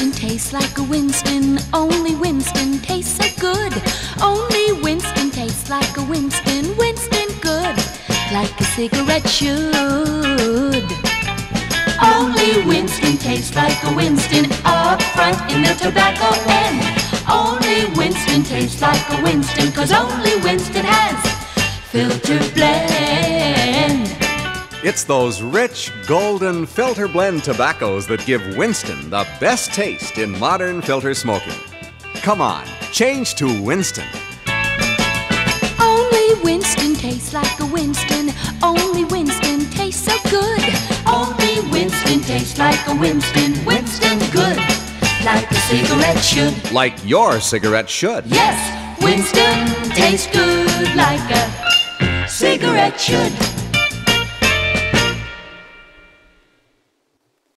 Winston tastes like a Winston. Only Winston tastes so good. Only Winston tastes like a Winston. Winston good, like a cigarette should. Only Winston tastes like a Winston up front in the tobacco end. Only Winston tastes like a Winston, cause only Winston has filter blend. It's those rich, golden filter blend tobaccos that give Winston the best taste in modern filter smoking. Come on, change to Winston. Only Winston tastes like a Winston. Only Winston tastes so good. Only Winston tastes like a Winston. Winston good, like a cigarette should. Like your cigarette should. Yes, Winston tastes good like a cigarette should.